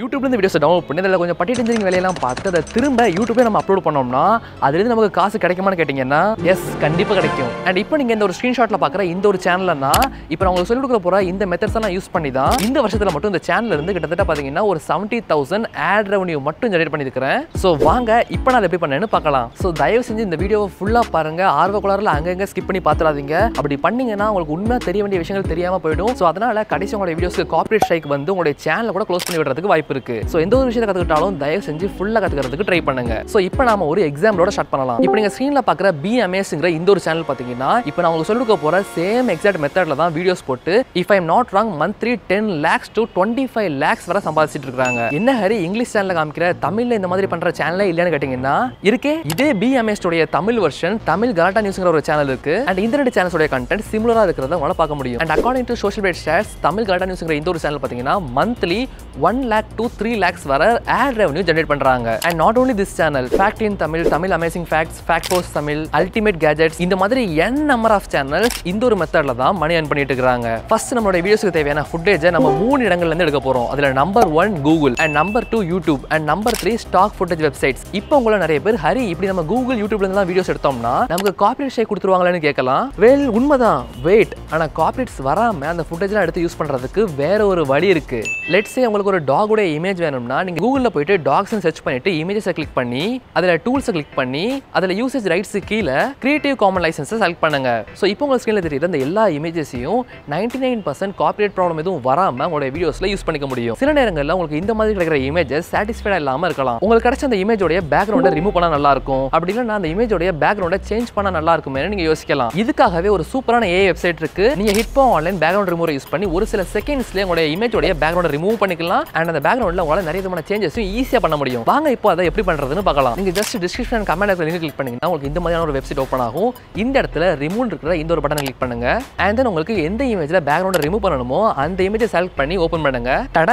யூடியூப்லேருந்து வீடியோஸை videos download பண்ணி அதில் கொஞ்சம் பட்டி டெஞ்சரிங் வேலையெல்லாம் பார்த்து அதை திரும்ப யூடியூப்ல நம்ம அப்லோட் பண்ணோம்னா அதுலேருந்து நமக்கு காசு கிடைக்குமான்னு கேட்டிங்கன்னா எஸ் கண்டிப்பாக கிடைக்கும். அண்ட் இப்போ நீங்கள் இந்த ஒரு ஸ்க்ரீன்ஷாட்டில் பார்க்குற இந்த ஒரு சேனல்னா இப்போ நான் உங்களுக்கு சொல்லிக் கொடுக்க போகிற இந்த மெத்தட்ஸ் எல்லாம் யூஸ் பண்ணி தான் இந்த வருஷத்தில் மட்டும் இந்த சேனல் இருந்து கிட்டத்தட்ட பார்த்தீங்கன்னா ஒரு செவன்ட்டி தௌசண்ட் ஆட் ரெவன்யூ மட்டும் ஜெனரேட் பண்ணியிருக்கிறேன். ஸோ வாங்க இப்போ நான் அதை எப்படி பண்ணேன்னு பார்க்கலாம். ஸோ தயவு செஞ்சு இந்த வீடியோவை ஃபுல்லாக பாருங்க ஆர்வக்குளாரில் அங்கங்கே ஸ்கிப் பண்ணி பார்த்துடாதீங்க. அப்படி பண்ணீங்கன்னா உங்களுக்கு உண்மையாக தெரிய வேண்டிய விஷயங்கள் தெரியாமல் போயிடும். ஸோ அதனால் கடைசி உங்களுடைய வீடியோஸ்க்கு காப்பரேட் ஸ்ட்ரைக் வந்து உங்களுடைய சேனலை கூட க்ளோஸ் பண்ணி விடுறதுக்கு வாய்ப்பு இருக்கு. ஸோ எந்த ஒரு விஷயத்தை கற்றுக்கிட்டாலும் தயவு செஞ்சு ஃபுல்லாக கற்றுக்கிறதுக்கு ட்ரை பண்ணுங்க. ஸோ இப்போ நாம ஒரு எக்ஸாம்பிளோட ஸ்டார்ட் பண்ணலாம். இப்போ நீங்கள் ஸ்க்ரீனில் பார்க்குற பி அமேஸுங்கிற இந்த ஒரு சேனல் பார்த்தீங்கன்னா இப்போ நான் உங்களுக்கு சொல்லிக்க போகிற சேம் எக்ஸாக்ட் மெத்தடில் தான் வீடியோஸ் போட்டு if I'm not wrong monthly ten lakhs to twenty five lakhs வரை சம்பாதிச்சிட்டு இருக்காங்க என்ன ஹரி இங்கிலீஷ் சேனலில் காமிக்கிற தமிழில் இந்த மாதிரி பண்ணுற சேனலே இல்லைன்னு கேட்டிங்கன்னா இருக்கே இதே பி அமேஸ்டோடைய தமிழ் வெர்ஷன் தமிழ் கலாட்டா நியூஸ்ங்கிற ஒரு சேனல் இருக்கு. அண்ட் இந்த ரெண்டு சேனல்ஸோட கண்டென்ட் சிமிலராக இருக்கிறத உங்களால் பார்க்க முடியும். And according to social media shares Tamil Galatta நியூஸ்ங்கிற இந்த ஒரு சேனல் பார்த்தீங்கன்னா monthly one lakh to three lakhs வர ஆட் ரெவன்யூ ஜென்ரேட் பண்றாங்க. And not only this channel fact in Tamil Tamil amazing facts fact post Tamil ultimate gadgets இந்த மாதிரி என் number of channels இந்த ஒரு மெத்தட்ல தான் மணி அன் பண்ணிட்டு இருக்காங்க ஃபர்ஸ்ட் நம்மளோட வீடியோஸ்க்கு தேவையான ஃபுட்டேஜை நம்ம மூணு இடங்கள்ல இருந்து எடுக்க போறோம். அதுல number one Google and number two YouTube and number three stock footage websites இப்போ உங்களை நிறைய பேர் ஹரி இப்படி நம்ம கூகுள் யூடியூப்ல இருந்து வீடியோஸ் எடுத்தோம்னா நமக்கு காப்பிரைட் ஷேக் கொடுத்துருவாங்களான்னு கேட்கலாம். வெல் உண்மைதான். வெயிட் ஆனா காப்பிரைட்ஸ் வராம அந்த ஃபுட்டேஜ்லாம் எடுத்து யூஸ் பண்றதுக்கு வேற ஒரு வழி இருக்கு. லெட்ஸே உங்களுக்கு ஒரு டாகோட இமேஜ் வேணும்னா நீங்கள் கூகுளில் போயிட்டு டாக்ஸ்னு சர்ச் பண்ணிட்டு இமேஜஸை கிளிக் பண்ணி அதில் டூல்ஸை கிளிக் பண்ணி அதுல யூசேஜ் ரைட்ஸ் கீழே கிரியேட்டிவ் காமன் லைசன்ஸை செலக்ட் பண்ணுங்க. ஸோ இப்போ உங்க ஸ்கிரீன்ல தெரியுற அந்த எல்லா இமேஜஸையும் ninety nine percent copyright problem எதுவும் வராம உங்களோட வீடியோஸ்ல யூஸ் பண்ணிக்க முடியும். சில நேரங்களில் உங்களுக்கு இந்த மாதிரி கிடைக்கிற இமேஜஸ் சாட்டிஸ்ஃபைடாக இல்லாமல் இருக்கலாம். உங்களுக்கு கிடைச்ச அந்த இமேஜோட பேக்ரவுண்டை ரிமூவ் பண்ணால் நல்லா இருக்கும். அப்படி நான் அந்த இமேஜோட பேக்ரவுண்டை சேஞ்ச் பண்ணால் நல்லா இருக்குமே நீங்க யோசிக்கலாம். இதுக்காகவே ஒரு சூப்பரான ஏ வெப்சைட் இருக்கு. நீங்க HitPaw online background remove use பண்ணி ஒரு சில செகண்ட்ஸ்லேயே உங்களுடைய இமேஜோட பேக்ரவுண்டை ரிமூவ் பண்ணிக்கலாம். அண்ட் அந்த பேக்ரவுண்டில் உங்களால் நிறைய விதமான சேஞ்சஸும் ஈஸியாக பண்ண முடியும். வாங்க இப்போ அதை எப்படி பண்ணுறதுன்னு பார்க்கலாம். நீங்கள் just description comment link click பண்ணிங்கன்னா உங்களுக்கு இந்த மாதிரியான ஒரு வெப்சைட் ஓப்பன் ஆகும். இந்த இடத்துல ரிமூவ் இருக்கிற இந்த ஒரு பட்டன் கிளிக் பண்ணுங்க. அண்ட் தென் உங்களுக்கு எந்த இமேஜில் பேக்ரவுண்டை ரிமூவ் பண்ணணுமோ அந்த இமேஜை செலக்ட் பண்ணி ஓப்பன் பண்ணுங்க. தட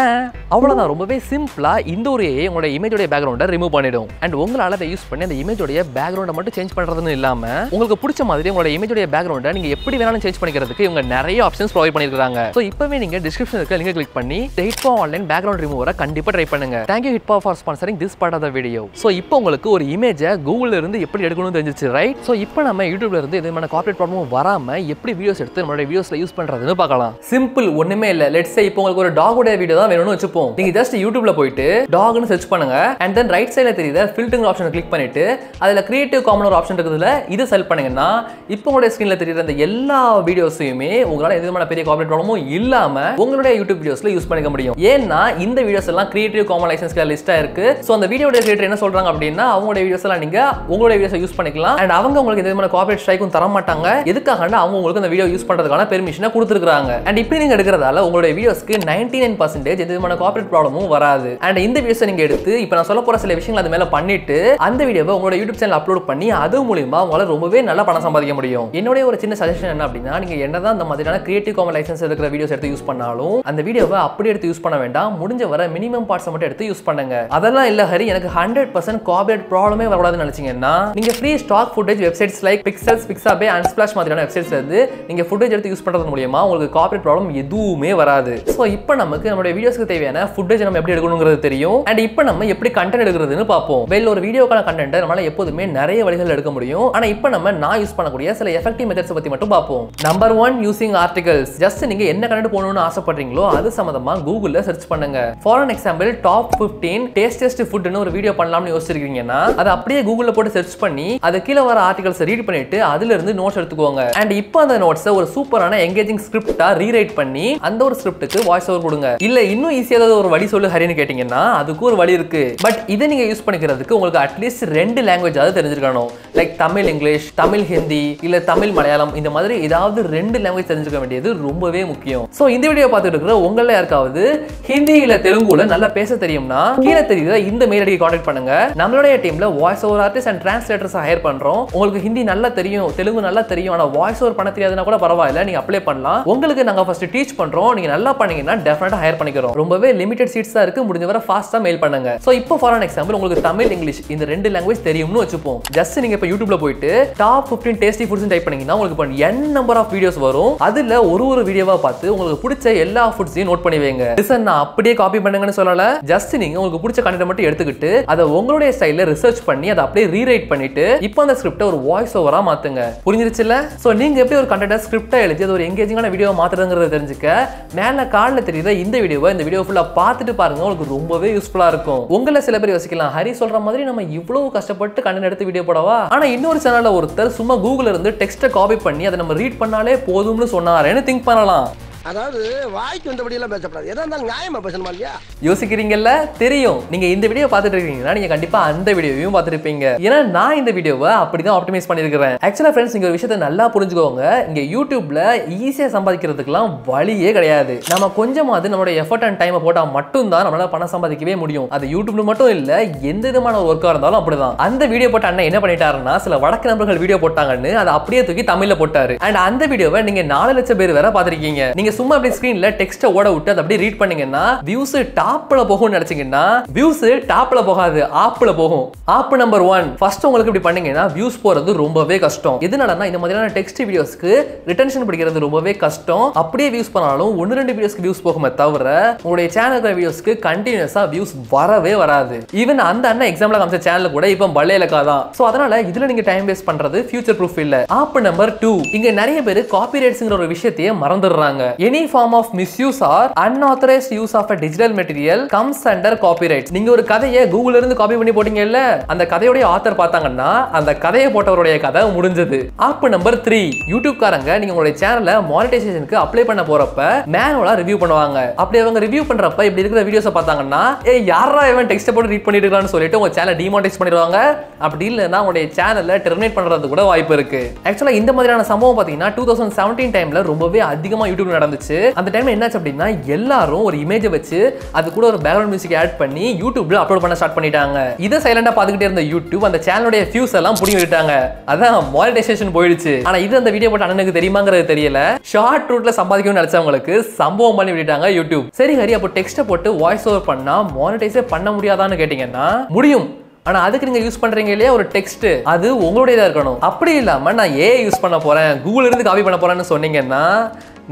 அவ்வளோதான் ரொம்பவே சிம்பிளாக இந்த ஒரு AI உங்களோட இமேஜோடைய பேக்ரவுண்டை ரிமூவ் பண்ணிடும். அண்ட் உங்களால் அதை யூஸ் பண்ணி அந்த இமேஜோடைய பேக்ரவுண்டை மட்டும் சேஞ்ச் பண்ணுறதுன்னு இல்லாமல் உங்களுக்கு பிடிச்ச மாதிரி உங்களோட இமேஜோடைய பேக்ரவுண்டை நீங்கள் எப்படி வேணாலும் சேஞ்ச் பண்ணிக்கிறதுக்கு இவங்க நிறைய ஆப்ஷன்ஸ் ப்ரொவைட் பண்ணியிருக்காங்க ஸோ இப்போவே நீங்க டிஸ்கிரிப்ஷன் இருக்க லிங்க் கிளிக் பண்ணி டெய்ட் ஆன்லைன் பேக்ரவுண்ட் ரிமூவரை கண்டிப்பா ட்ரை பண்ணுங்க. Thank you HitPaw for sponsoring this part of the video so இப்போ உங்களுக்கு ஒரு இமேஜை கூகுளில் இருந்து எப்படி எடுக்கணும்னு தெரிஞ்சிச்சு ரைட் ஸோ இப்போ நம்ம யூடியூப்ல இருந்து எது மாதிரி கார்பரேட் ப்ராப்ளமும் வராம எப்படி வீடியோஸ் எடுத்து நம்மளோட வீடியோஸ்ல யூஸ் பண்றதுன்னு பார்க்கலாம். சிம்பிள் ஒண்ணுமே இல்ல. லெட்ஸ் சே இப்போ உங்களுக்கு ஒரு டாகோட வீடியோ தான் வேணும்னு வச்சுப்போம். நீங்க ஜஸ்ட் யூடியூப்ல போயிட்டு டாக்னு சர்ச் பண்ணுங்க. அண்ட் தென் ரைட் சைடுல தெரியுது ஃபில்டரிங் ஆப்ஷன் கிளிக் பண்ணிட்டு அதுல கிரியேட்டிவ் காமன் ஒரு ஆப்ஷன் இருக்குதுல இதை செலக்ட் பண்ணீங்கன்னா இப்போ உங்களுடைய ஸ்கிரீன்ல தெரியுற அந்த எல்லா வீடியோஸையுமே உங்களால எந்த விதமான பெரிய கார்பரேட் ப்ராப்ளமும் இல்லாம உங்களுடைய யூடியூப் வீடியோஸ்ல யூஸ் பண்ணிக்க முடியும். ஏன்னா இந்த வீடியோ வீடியோஸ் எல்லாம் கிரியேட்டிவ் காமன் லைசன்ஸ் லிஸ்டா இருக்கு. ஸோ அந்த வீடியோ கிரியேட்டர் என்ன சொல்றாங்க அப்படின்னா அவங்களுடைய வீடியோஸ் எல்லாம் நீங்க உங்களுடைய வீடியோஸ் யூஸ் பண்ணிக்கலாம். அண்ட் அவங்க உங்களுக்கு எந்த விதமான காப்பரேட் ஸ்ட்ரைக்கும் தர மாட்டாங்க எதுக்காக அவங்க உங்களுக்கு அந்த வீடியோ யூஸ் பண்றதுக்கான பெர்மிஷனை கொடுத்துருக்காங்க அண்ட் இப்படி நீங்க எடுக்கிறதால உங்களுடைய வீடியோஸ்க்கு நைன்டி நைன் பர்சன்டேஜ் எந்த விதமான காப்பரேட் ப்ராப்ளமும் வராது. அண்ட் இந்த வீடியோஸை நீங்க எடுத்து இப்போ நான் சொல்ல போற சில விஷயங்கள் அது மேல பண்ணிட்டு அந்த வீடியோவை உங்களோட யூடியூப் சேனல் அப்லோட் பண்ணி அது மூலியமா உங்களால ரொம்பவே நல்லா பணம் சம்பாதிக்க முடியும். என்னுடைய ஒரு சின்ன சஜஷன் என்ன அப்படின்னா நீங்க என்னதான் இந்த மாதிரியான கிரியேட்டிவ் காமன் லைசன்ஸ் இருக்கிற வீடியோஸ் எடுத்து யூஸ் பண்ணாலும் அந்த வீடியோவை அப்படி எடுத்து யூஸ் பண்ண வேண்டாம். முடிஞ்ச வர மினிமம் பார்ட்ஸ் மட்டும் எடுத்து யூஸ் பண்ணுங்க. அதெல்லாம் இல்ல ஹரி எனக்கு ஹண்ட்ரட் பர்சன்ட் கார்பரேட் ப்ராப்ளமே வரக்கூடாதுன்னு நினைச்சீங்கன்னா நீங்க free stock footage websites like Pexels Pixabay Unsplash மாதிரியான வெப்சைட்ஸ் இருந்து நீங்க ஃபுட்டேஜ் எடுத்து யூஸ் பண்றது மூலியமா உங்களுக்கு கார்பரேட் ப்ராப்ளம் எதுவுமே வராது. ஸோ இப்போ நமக்கு நம்மளுடைய வீடியோஸ்க்கு தேவையான ஃபுட்டேஜ் நம்ம எப்படி எடுக்கணுங்கிறது தெரியும். அண்ட் இப்போ நம்ம எப்படி கண்டென்ட் எடுக்கிறதுன்னு பார்ப்போம். வெல் ஒரு வீடியோக்கான கண்டென்ட் நம்மளால எப்போதுமே நிறைய வழிகள் எடுக்க முடியும். ஆனா இப்போ நம்ம நான் யூஸ் பண்ணக்கூடிய சில எஃபெக்டிவ் மெத்தட்ஸ் பத்தி மட்டும் பார்ப்போம். Number one using articles just நீங்க என்ன கண்டென்ட் போகணும்னு ஆசைப்படுறீங்களோ அது சம்மந்தமாக கூகுள்ல சர்ச் பண்ணுங்க. For an example top 15 tastiest ஃபுட்னு ஒரு வீடியோ பண்ணலாம்னு யோசிச்சிருக்கீங்கன்னா அதை அப்படியே கூகுளில் போட்டு சர்ச் பண்ணி அது கீழே வர ஆர்டிகல்ஸ் ரீட் பண்ணிட்டு அதுல இருந்து நோட்ஸ் எடுத்துக்கோங்க. அண்ட் இப்போ அந்த நோட்ஸை ஒரு சூப்பரான எங்கேஜிங் ஸ்கிரிப்டா ரீரைட் பண்ணி அந்த ஒரு ஸ்கிரிப்ட்டுக்கு வாய்ஸ் ஓவர் கொடுங்க. இல்ல இன்னும் ஈஸியாக ஏதாவது ஒரு வழி சொல்லு ஹரின்னு கேட்டீங்கன்னா அதுக்கு ஒரு வழி இருக்கு. பட் இதை நீங்க யூஸ் பண்ணிக்கிறதுக்கு உங்களுக்கு அட்லீஸ்ட் ரெண்டு லாங்குவேஜ் ஆவது தெரிஞ்சிருக்கணும். லைக் தமிழ் இங்கிலீஷ் தமிழ் ஹிந்தி இல்ல தமிழ் மலையாளம் இந்த மாதிரி ஏதாவது ரெண்டு லாங்குவேஜ் தெரிஞ்சுக்க வேண்டியது ரொம்பவே முக்கியம். ஸோ இந்த வீடியோ பார்த்துட்டு இருக்கிற உங்கள யாருக்காவது ஹிந்தி இல்ல தெலுங்குல நல்லா பேச தெரியும்னா கீழே தெரியுத இந்த மெயில் ஐடிக்கு காண்டாக்ட் பண்ணுங்க. நம்மளுடைய டீம்ல voice over artist and translators hire பண்றோம். உங்களுக்கு ஹிந்தி நல்லா தெரியும் தெலுங்கு நல்லா தெரியும் ஆனா வாய்ஸ் ஓவர் பண்ண தெரியாதுன்னா கூட பரவாயில்ல நீங்க அப்ளை பண்ணலாம். உங்களுக்கு நாங்க ஃபர்ஸ்ட் டீச் பண்றோம். நீங்க நல்லா பண்ணீங்கன்னா டெஃபினட்டா ஹையர் பண்ணிக்கிறோம். ரொம்பவே லிமிடெட் சீட்ஸ் தான் இருக்கு. முடிஞ்ச வரை ஃபாஸ்டா மெயில் பண்ணுங்க. சோ இப்போ ஃபார் அன் எக்ஸாம்பிள் உங்களுக்கு தமிழ் இங்கிலீஷ் இந்த ரெண்டு லாங்குவேஜ் தெரியும்னு வச்சுப்போம். ஜஸ்ட் நீங்க இப்போ யூடியூப்ல போயிட்டு டாப் 15 டேஸ்டி ஃபுட்ஸ் டைப் பண்ணீங்கன்னா உங்களுக்கு என் நம்பர் ஆஃப் வீடியோஸ் வரும். அதுல ஒரு ஒரு வீடியோவா பார்த்து உங்களுக்கு பிடிச்ச எல்லா ஃபுட்ஸையும் நோட் பண்ணி வைங்க. நான் அப்படியே காப்பி பண்ண பண்ணுங்கன்னு சொல்லல. ஜஸ்ட் நீங்க உங்களுக்கு பிடிச்ச கண்டென்ட் மட்டும் எடுத்துக்கிட்டு அதை உங்களுடைய ஸ்டைல ரிசர்ச் பண்ணி அதை அப்படியே ரீரைட் பண்ணிட்டு இப்போ அந்த ஸ்கிரிப்டை ஒரு வாய்ஸ் ஓவரா மாத்துங்க. புரிஞ்சிருச்சுல சோ நீங்க எப்படி ஒரு கண்டென்ட் ஸ்கிரிப்டா எழுதி அது ஒரு எங்கேஜிங்கான வீடியோ மாத்துறதுங்கிறத தெரிஞ்சுக்க மேல காலில் தெரியுற இந்த வீடியோவை இந்த வீடியோ ஃபுல்லா பார்த்துட்டு பாருங்க உங்களுக்கு ரொம்பவே யூஸ்ஃபுல்லா இருக்கும். உங்களை சில பேர் யோசிக்கலாம் ஹரி சொல்ற மாதிரி நம்ம இவ்வளவு கஷ்டப்பட்டு கண்டென்ட் எடுத்து வீடியோ போடவா? ஆனா இன்னொரு சேனல்ல ஒருத்தர் சும்மா கூகுள்ல இருந்து டெக்ஸ்ட்டை காப்பி பண்ணி அதை நம்ம ரீட் பண்ணாலே போதும்னு சொன்னாரேன்னு திங்க் பண்ணலாம். அதாவது வாய்க்கு வந்தபடி எல்லாம் பேசப்படாது. எதா இருந்தாலும் நியாயமா பேசணுமா இல்லையா? யோசிக்கிறீங்கல்ல? தெரியும். நீங்க இந்த வீடியோ பார்த்துட்டு இருக்கீங்கன்னா நீங்க கண்டிப்பா அந்த வீடியோவையும் பார்த்துருப்பீங்க. ஏன்னா நான் இந்த வீடியோவை அப்படிதான் ஆப்டிமைஸ் பண்ணிருக்கிறேன் ஆக்சுவலா ஃப்ரெண்ட்ஸ் நீங்க ஒரு விஷயத்தை நல்லா புரிஞ்சுக்கோங்க. இங்க யூடியூப்ல ஈஸியா சம்பாதிக்கிறதுக்குலாம் வழியே கிடையாது. நம்ம கொஞ்சமாவது நம்மளோட எஃபர்ட் அண்ட் டைமை போட்டா மட்டும்தான் நம்மளால பணம் சம்பாதிக்கவே முடியும். அது யூடியூப்ல மட்டும் இல்ல எந்த விதமான ஒரு ஒர்க்கா இருந்தாலும் அப்படிதான். அந்த வீடியோ போட்ட அண்ணன் என்ன பண்ணிட்டாருன்னா சில வடக்கு நபர்கள் வீடியோ போட்டாங்கன்னு அதை அப்படியே தூக்கி தமிழ்ல போட்டாரு. அண்ட் அந்த வீடியோவை நீங்க நாலு லட்சம் பேர் வேற பாத்திருக்கீங்க நீங்க சும்மா அப்படி ஸ்கிரீன்ல டெக்ஸ்ட்டை ஓட விட்டு அதை அப்படியே ரீட் பண்ணீங்கன்னா வியூஸ் டாப்ல போகும்னு நினைச்சீங்கன்னா வியூஸ் டாப்ல போகாது ஆப்ல போகும். ஆப் நம்பர் ஒன் ஃபர்ஸ்ட் உங்களுக்கு இப்படி பண்ணீங்கன்னா வியூஸ் போறது ரொம்பவே கஷ்டம். எதனாலனா இந்த மாதிரியான டெக்ஸ்ட் வீடியோஸ்க்கு ரிட்டன்ஷன் பிடிக்கிறது ரொம்பவே கஷ்டம். அப்படியே வியூஸ் பண்ணாலும் ஒன்னு ரெண்டு வீடியோஸ்க்கு வியூஸ் போகுமே தவிர உங்களுடைய சேனல் வீடியோஸ்க்கு கண்டினியூஸா வியூஸ் வரவே வராது. ஈவன் அந்த அண்ணன் எக்ஸாம்பிள் காமிச்ச சேனல் கூட இப்போ பள்ளையிலக்கா தான். ஸோ அதனால இதுல நீங்க டைம் வேஸ்ட் பண்றது ஃபியூச்சர் ப்ரூஃப் இல்ல. ஆப் நம்பர் டூ இங்க நிறைய பேர் காப்பிரைட்ஸ்ங்கிற ஒரு விஷயத்தையே மறந்துடுறாங்க. Any form of misuse or unauthorised use of a digital material comes under copyright நீங்க ஒரு கதையை கூகுள்ல இருந்து காப்பி பண்ணி போட்டீங்கல்ல அந்த கதையோடைய ஆத்தர் பார்த்தாங்கன்னா அந்த கதையை போட்டவருடைய கதை முடிஞ்சது. ஆப் நம்பர் த்ரீ யூடியூப் காரங்க நீங்க உங்களுடைய சேனலை மானிட்டைசேஷனுக்கு அப்ளை பண்ண போறப்ப மேனுவலா ரிவ்யூ பண்ணுவாங்க. அப்படி அவங்க ரிவ்யூ பண்றப்ப இப்படி இருக்கிற வீடியோஸை பார்த்தாங்கன்னா ஏ யாரா இவன் டெக்ஸ்ட் போட்டு ரீட் பண்ணிட்டு இருக்கான்னு சொல்லிட்டு உங்க சேனல் டிமானிடைஸ் பண்ணிடுவாங்க. அப்படி இல்லைன்னா உங்களுடைய சேனலை டெர்மினேட் பண்றது கூட வாய்ப்பு இருக்கு. ஆக்சுவலா இந்த மாதிரியான சம்பவம் பாத்தீங்கன்னா டூ தௌசண்ட் செவன்டீன் டைம்ல ரொம்பவே அதிகமா யூடியூப் நடந்துச்சு. அந்த டைம்ல என்னாச்சு அப்படின்னா எல்லாரும் ஒரு இமேஜை வச்சு அது கூட ஒரு பேக்ரவுண்ட் மியூசிக் ஆட் பண்ணி யூடியூப்ல அப்லோட் பண்ண ஸ்டார்ட் பண்ணிட்டாங்க. இதை சைலண்டா பார்த்துக்கிட்டே இருந்த யூடியூப் அந்த சேனலுடைய வியூஸ் எல்லாம் புடிங்கி விட்டாங்க அதான் மானிட்டைசேஷன் போயிடுச்சு. ஆனா இது அந்த வீடியோ போட்டு அண்ணனுக்கு தெரியுமாங்கிறது தெரியல. ஷார்ட் ரூட்ல சம்பாதிக்கணும்னு நினைச்சவங்களுக்கு சம்பவம் பண்ணி விட்டாங்க யூடியூப் சரி ஹரி அப்போ டெக்ஸ்ட்டை போட்டு வாய்ஸ் ஓவர் பண்ணா மானிட்டைஸே பண்ண முடியாதான்னு கேட்டீங்கன்னா முடியும். ஆனா அதுக்கு நீங்க யூஸ் பண்றீங்க இல்லையா? ஒரு டெக்ஸ்ட் அது உங்களுடையதா இருக்கணும். அப்படி இல்லாம நான் ஏ யூஸ் பண்ண போறேன். கூகுள் இருந்து காப்பி பண்ண போறேன்னு சொன்னீங்கன்னா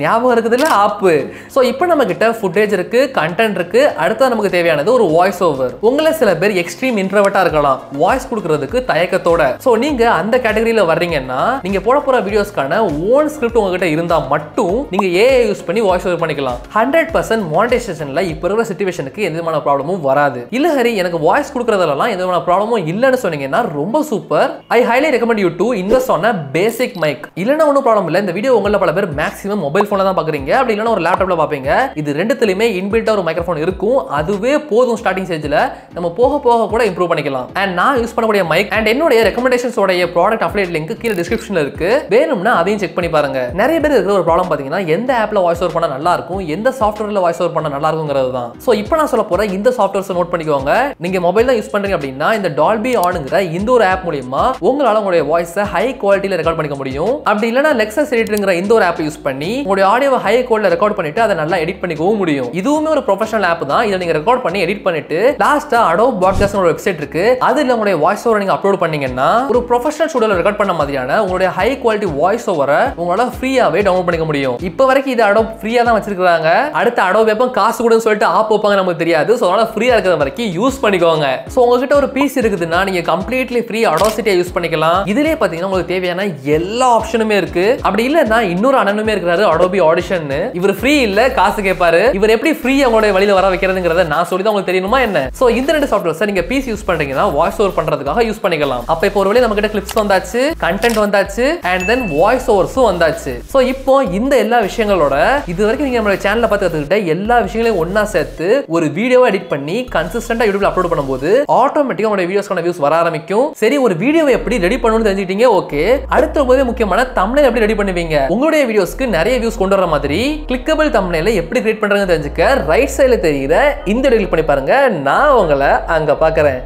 ஞாபகம் இருக்குதுல ஆப்பு. ஸோ இப்போ நம்ம கிட்ட ஃபுட்டேஜ் இருக்கு கண்டென்ட் இருக்கு. அடுத்தது நமக்கு தேவையானது ஒரு வாய்ஸ் ஓவர் உங்களை சில பேர் எக்ஸ்ட்ரீம் இன்ட்ரவர்ட்டா இருக்கலாம். வாய்ஸ் கொடுக்கறதுக்கு தயக்கத்தோட. ஸோ நீங்க அந்த கேட்டகரியில வர்றீங்கன்னா நீங்க போட போற வீடியோஸ்க்கான ஓன் ஸ்கிரிப்ட் உங்ககிட்ட இருந்தா மட்டும் நீங்க ஏஐ யூஸ் பண்ணி வாய்ஸ் ஓவர் பண்ணிக்கலாம். ஹண்ட்ரட் பர்சன்ட் மானிட்டைசேஷன்ல இப்போ இருக்கிற சுச்சுவேஷனுக்கு எந்த விதமான ப்ராப்ளமும் வராது. இல்ல ஹரி எனக்கு வாய்ஸ் கொடுக்கறதுலாம் எந்த விதமான ப்ராப்ளமும் இல்லைன்னு சொன்னீங்கன்னா ரொம்ப super I highly recommend you to invest on basic mic இல்லைன்னா ஒன்றும் ப்ராப்ளம் இல்லை. இந்த வீடியோ உங்களில் பல பேர் மேக்ஸிமம் மொபைல் ஃபோனில் தான் பார்க்குறீங்க அப்படி இல்லைன்னா ஒரு லேப்டாப்ல பார்ப்பீங்க இது ரெண்டுத்துலையுமே இன்பில்ட்டாக ஒரு மைக்ரோஃபோன் இருக்கும். அதுவே போதும் ஸ்டார்டிங் ஸ்டேஜில் நம்ம போக போக கூட இம்ப்ரூவ் பண்ணிக்கலாம். அண்ட் நான் யூஸ் பண்ணக்கூடிய மைக் அண்ட் என்னுடைய ரெக்கமெண்டேஷன்ஸோடைய ப்ராடக்ட் அப்டேட் லிங்க் கீழே டிஸ்கிரிப்ஷனில் இருக்கு. வேணும்னா அதையும் செக் பண்ணி பாருங்க. நிறைய பேர் இருக்கிற ஒரு ப்ராப்ளம் பார்த்தீங்கன்னா எந்த ஆப்ல வாய்ஸ் ஓவர் பண்ண நல்லா இருக்கும்? எந்த சாஃப்ட்வேர்ல வாய்ஸ் ஓவர் பண்ண நல்லா இருக்குங்கிறது தான். ஸோ இப்போ நான் சொல்ல போகிற இந்த சாஃப்ட்வேர்ஸ் நோட் பண்ணிக்கோங்க. நீங்க மொபைல் தான் யூஸ் பண்றீங்க அப்படின்னா இந்த டால்பி ஆனுங்கிற இந்த ஒரு ஆப் மூலியமா உங்களால உங்களுடைய வாய்ஸை ஹை குவாலிட்டியில ரெக்கார்ட் பண்ணிக்க முடியும். அப்படி இல்லைனா லெக்ஸஸ் எடிட்டுங்கிற இந்த ஒரு ஆப் யூஸ் பண்ணி உங்களுடைய ஆடியோவை ஹை குவாலிட்டியில் ரெக்கார்ட் பண்ணிட்டு அதை நல்லா எடிட் பண்ணிக்கவும் முடியும். இதுவுமே ஒரு ப்ரொஃபஷனல் ஆப் தான். இதை நீங்க ரெக்கார்ட் பண்ணி எடிட் பண்ணிட்டு லாஸ்டா அடோ பாட்காஸ்ட் ஒரு வெப்சைட் இருக்கு. அதுல உங்களுடைய வாய்ஸ் ஓவர் நீங்க அப்லோட் பண்ணீங்கன்னா ஒரு ப்ரொஃபஷனல் ஸ்டுடியோல ரெக்கார்ட் பண்ண மாதிரியான உங்களுடைய ஹை குவாலிட்டி வாய்ஸ் ஓவரை உங்களால ஃப்ரீயாவே டவுன்லோட் பண்ணிக்க முடியும். இப்போ வரைக்கும் இது அடோ ஃப்ரீயா தான் வச்சிருக்காங்க அடுத்த அடோ வெப்பம் காசு கூடன்னு சொல்லிட்டு ஆப் வைப்பாங்க நமக்கு தெரியாது. ஸோ அதனால ஃப்ரீயா இருக்கிற வரைக்கும் யூஸ் பண்ணிக்கோங்க. ஸோ உங்ககிட்ட ஒரு பீஸ் இருக்குதுன்னா நீங்க கம்ப்ளீட்லி ஃப்ரீ அடோசிட்டியா யூஸ் பண்ணிக்கலாம். இதுலயே பாத்தீங்கன்னா உங்களுக்கு தேவையான எல்லா ஆப்ஷனுமே இருக்கு. அப்படி இல்லைன்னா இன்னொரு அண்ணனுமே இருக்கிறாரு அடோபி ஆடிஷன் இவர் ஃப்ரீ இல்ல காசு கேட்பாரு இவர் எப்படி ஃப்ரீ அவங்களோட வழியில வர வைக்கிறதுங்கிறத நான் சொல்லி தான் உங்களுக்கு தெரியுமா என்ன? சோ இந்த ரெண்டு சாஃப்ட்வேர்ஸ் நீங்க பீஸ் யூஸ் பண்றீங்கன்னா வாய்ஸ் ஓவர் பண்றதுக்காக யூஸ் பண்ணிக்கலாம். அப்ப இப்போ ஒரு வழி நம்ம கிட்ட கிளிப்ஸ் வந்தாச்சு கண்டென்ட் வந்தாச்சு அண்ட் தென் வாய்ஸ் ஓவர்ஸும் வந்தாச்சு. சோ இப்போ இந்த எல்லா விஷயங்களோட இது வரைக்கும் நீங்க நம்மளோட சேனல்ல பார்த்து கத்துக்கிட்ட எல்லா விஷயங்களையும் ஒன்னா சேர்த்து ஒரு வீடியோவை எடிட் பண்ணி கன்சிஸ்டன்டா யூடியூப்ல அப்லோட் பண்ணும்போது ஆட்டோமேட்டிக்கா உங்களோட வீடியோஸ்க்கான வியூஸ் வர ஆரம்பிக்கும். சரி ஒரு வீடியோவை எப்படி ரெடி பண்ணணும்னு தெரிஞ்சுக்கிட்டீங்க ஓகே அடுத்த ரொம்பவே முக்கியமான தமிழை எப்படி ரெடி பண்ணுவீங்க? உங்களுடைய வீடியோஸ்க்கு நிறைய வியூஸ் கொண்டு வர மாதிரி கிளிக்கபிள் தமிழ்ல எப்படி கிரியேட் பண்றாங்க தெரிஞ்சுக்க ரைட் சைடுல தெரியுற இந்த கிளிக் பண்ணி பாருங்க. நான் உங்களை அங்க பாக்குறேன்.